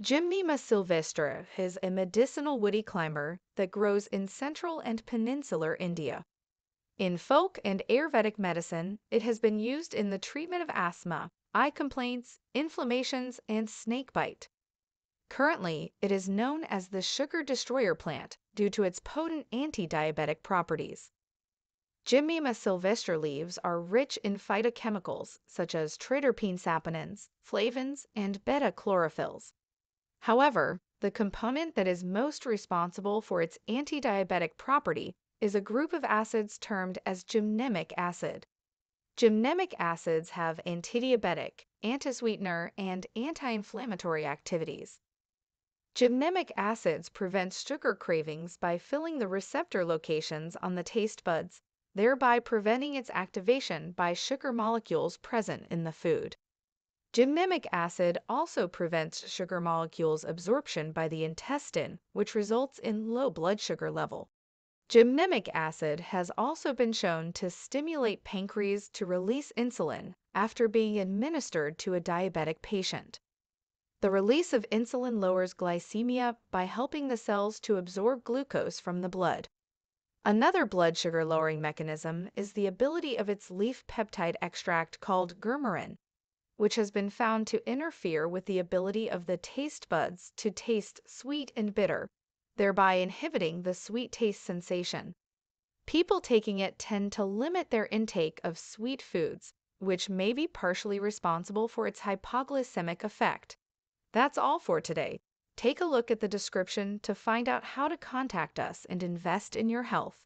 Gymnema sylvestre is a medicinal woody climber that grows in central and peninsular India. In folk and Ayurvedic medicine, it has been used in the treatment of asthma, eye complaints, inflammations, and snakebite. Currently, it is known as the sugar destroyer plant due to its potent anti-diabetic properties. Gymnema sylvestre leaves are rich in phytochemicals such as triterpene saponins, flavins, and beta-chlorophylls. However, the component that is most responsible for its anti-diabetic property is a group of acids termed as gymnemic acid. Gymnemic acids have antidiabetic, antisweetener, and anti-inflammatory activities. Gymnemic acids prevent sugar cravings by filling the receptor locations on the taste buds, thereby preventing its activation by sugar molecules present in the food. Gymnemic acid also prevents sugar molecules absorption by the intestine, which results in low blood sugar level. Gymnemic acid has also been shown to stimulate pancreas to release insulin after being administered to a diabetic patient. The release of insulin lowers glycemia by helping the cells to absorb glucose from the blood. Another blood sugar lowering mechanism is the ability of its leaf peptide extract called gurmarin, which has been found to interfere with the ability of the taste buds to taste sweet and bitter thereby inhibiting the sweet taste sensation. People taking it tend to limit their intake of sweet foods, which may be partially responsible for its hypoglycemic effect. That's all for today. Take a look at the description to find out how to contact us and invest in your health.